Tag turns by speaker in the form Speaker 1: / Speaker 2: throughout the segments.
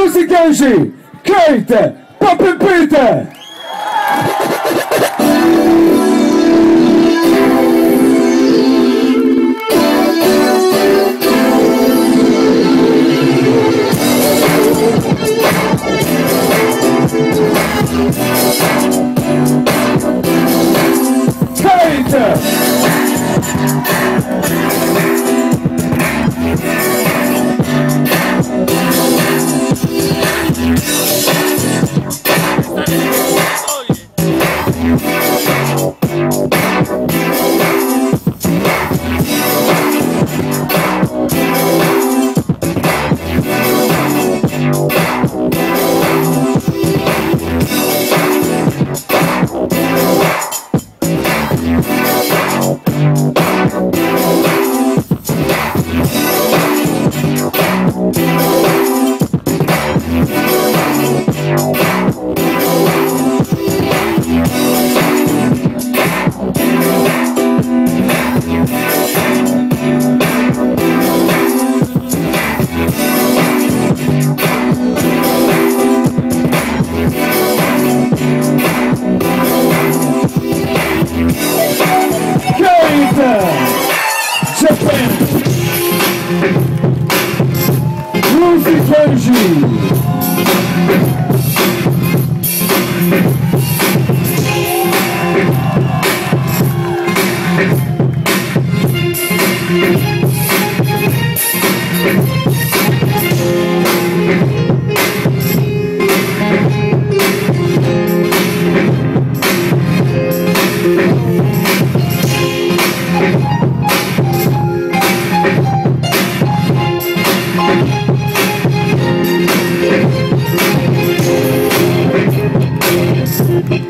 Speaker 1: Muzykanci Kate Papy Pyte! Kate! Kate! Muzykanci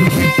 Speaker 1: Hey!